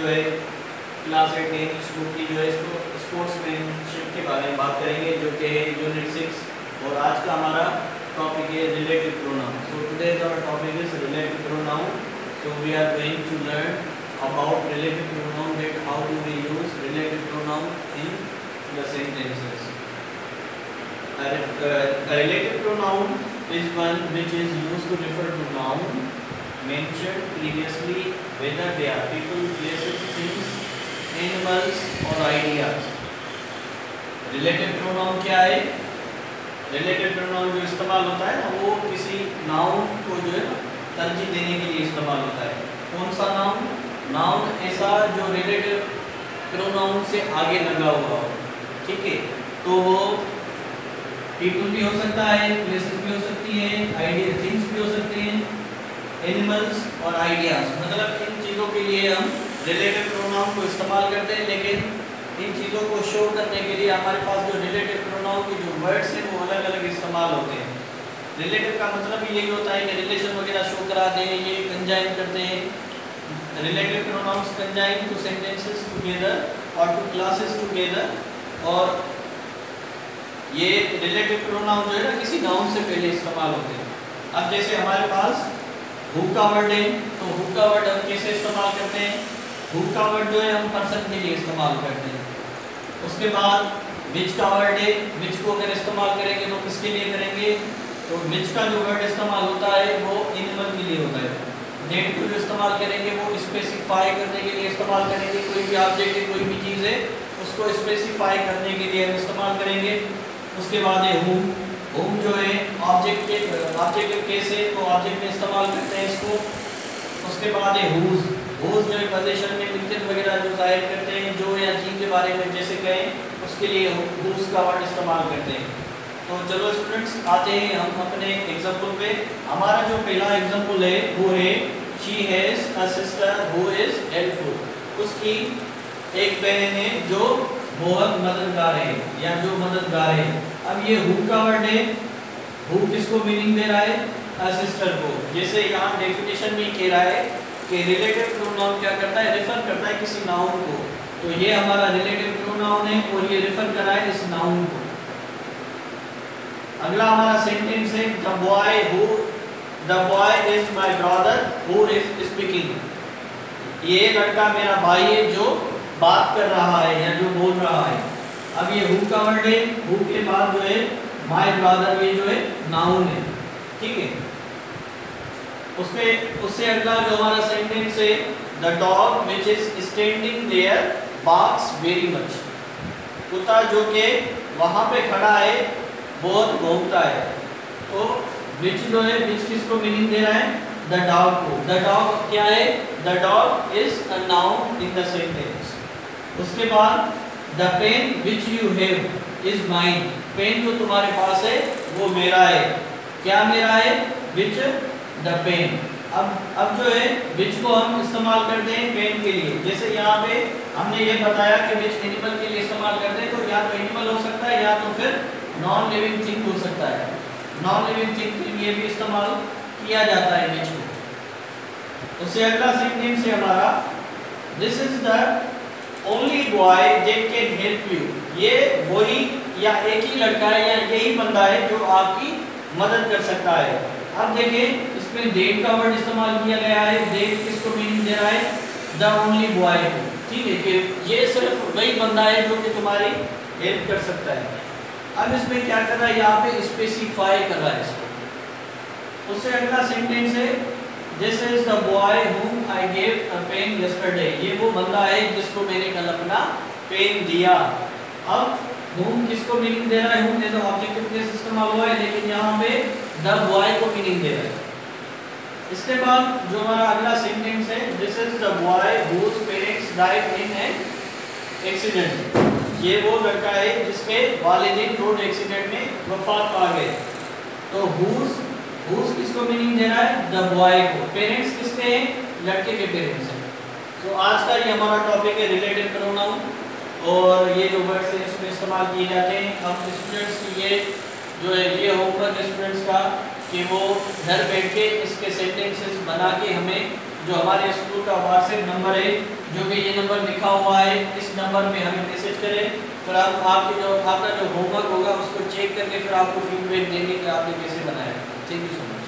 जो है class eight tenth school की जो है इसको स्पोर्ट्समैनशिप के बारे में बात करेंगे, जो कि है यूनिट सिक्स और आज का हमारा टॉपिक है रिलेटिव प्रोनाउन सो टुडे का topic is relative pronoun so we are going to learn about relative pronoun that how do we use relative pronoun in the sentences relative pronoun is one which is used to refer to noun mentioned previously whether they are people, places, things, animals or ideas. Relative pronoun क्या है? Relative pronoun जो इस्तेमाल होता है ना, वो किसी noun को जो है तरजीह देने के लिए इस्तेमाल होता है। कौन सा नाउन नाउन ऐसा जो रिलेटिव प्रोनाउन से आगे लगा हुआ हो। ठीक है? तो वो पीपल भी हो सकता है प्लेसेस भी हो सकती है आइडिया थिंग्स भी हो सकते हैं। एनिमल्स और आइडियाज़ मतलब इन चीज़ों के लिए हम रिलेटिव प्रोनाउन को इस्तेमाल करते हैं, लेकिन इन चीज़ों को शो करने के लिए हमारे पास जो रिलेटिव प्रोनाउन के जो वर्ड्स हैं, वो अलग अलग इस्तेमाल होते हैं. रिलेटिव का मतलब यही होता है कि रिलेशन वगैरह शो कराते हैं ये कंजाइन करते हैं. Relative pronouns conjoin to sentences together or to classes together और ये relative pronoun जो है ना, किसी नाउन से पहले इस्तेमाल होते हैं. अब जैसे हमारे पास who का वर्ड है तो who का वर्ड हम कैसे इस्तेमाल करते हैं? Who का वर्ड जो है, हम पर्सन के लिए इस्तेमाल करते हैं। उसके बाद which का वर्ड है which को अगर इस्तेमाल करेंगे तो किसके लिए करेंगे? तो which का जो वर्ड इस्तेमाल होता है, वो एनिमल के लिए होता है। डेट को जो इस्तेमाल करेंगे, वो स्पेसिफाई करने के लिए इस्तेमाल करेंगे। कोई भी ऑब्जेक्ट है, कोई भी चीज़ है, उसको स्पेसिफाई करने के लिए हम इस्तेमाल करेंगे। उसके बाद है हुम हुम जो है ऑब्जेक्ट के ऑब्जेक्टिव केस है तो ऑब्जेक्ट में इस्तेमाल करते हैं इसको। उसके बाद है हुज हुज जो है पोजीशन में मिलकर वगैरह जो ज़ाहिर करते हैं, जो या चीज़ के बारे में जैसे कहें, उसके लिए हुज का वर्ड इस्तेमाल करते हैं। तो चलो स्टूडेंट्स आते हैं हम अपने एग्ज़ाम्पल पे। हमारा जो पहला एग्ज़ाम्पल है, वो है she has a sister who is helpful उसकी एक बहन है, जो बहुत मददगार है, या जो मददगार है। अब ये हु का वर्ड है। हु किसको मीनिंग दे रहा है? अ सिस्टर को। जैसे यहाँ डेफिनेशन में कह रहा है कि रिलेटिव प्रोनाउन क्या करता है? रेफर करता है किसी नाउन को। तो ये हमारा रिलेटिव प्रोनाउन है और ये रेफर कर रहा है इस नाउन को। अगला हमारा सेंटेंस है the boy who the boy is my brother who is speaking ये लड़का मेरा भाई है जो बात कर रहा है या जो बोल रहा है। अब ये हु का वर्ड है हु के बाद जो है माय ब्रदर ये जो है नाउन है, ठीक है? उसके, उससे अगला जो हमारा सेंटेंस है the dog which is standing there barks very much कुत्ता जो कि वहाँ पे खड़ा है, बहुत घूमता है। तो विच जो है विच किसको मीनिंग दे रहा है? द डॉग को। द डॉग क्या है? The dog is a noun in the sentence उसके बाद the pen which you have is mine pen जो तुम्हारे पास है, वो मेरा है। क्या मेरा है? विच द पेन अब अब जो है विच को हम इस्तेमाल करते हैं पेन के लिए। जैसे यहाँ पे हमने ये बताया कि विच एनिमल के लिए इस्तेमाल करते हैं तो या तो एनिमल हो सकता है, या तो फिर नॉन लिविंग थिंग हो सकता है। नॉन लिविंग थिंग के लिए भी इस्तेमाल किया जाता है विच को। उससे अगला सेंटेंस है हमारा। This is the only boy that can help you ये वही या एक ही लड़का है या यही बंदा है जो आपकी मदद कर सकता है। अब देखिए इसमें देट का वर्ड इस्तेमाल किया गया है। देट किसको मीनिंग दे रहा है? द ओनली बॉय ठीक है, कि ये सिर्फ़ वही बंदा है जो कि तुम्हारी हेल्प कर सकता है। अब इसमें क्या कर रहा है? यहाँ पे स्पेसिफाई कर रहा है इसको। उससे अगला सेंटेंस है this is the boy whom I gave a pen yesterday ये वो बंदा है जिसको मैंने कल अपना पेन दिया। अब हुम किसको मीनिंग दे रहा है? हुम एज ऑब्जेक्टिव केस इस्तेमाल हुआ है लेकिन यहाँ पे द बॉय को मीनिंग दे रहा है। इसके बाद जो हमारा अगला सेंटेंस है this is the boy whose parents died in an accident ये वो लड़का है जिसके वालिदैन रोड एक्सीडेंट में वफात पा गए। तो हुज हुज किसको मीनिंग दे रहा है? द बॉय को। पेरेंट्स किसके हैं? लड़के के पेरेंट्स हैं। तो आज का ये हमारा टॉपिक है रिलेटेड प्रोनाउन और ये जो वर्ड्स हैं, इसमें इस्तेमाल किए जाते हैं। हम स्टूडेंट्स के लिए जो है, ये होमवर्क स्टूडेंट्स का कि वो घर बैठ के इसके सेंटेंसेस बना के हमें जो हमारे स्कूल का व्हाट्सएप नंबर है, जो कि ये नंबर लिखा हुआ है, इस नंबर में हमें मैसेज करें। फिर आप, आपके जो, आपका जो होमवर्क होगा, उसको चेक करके फिर आपको फीडबैक देंगे कि आपने कैसे बनाया। Thank you so much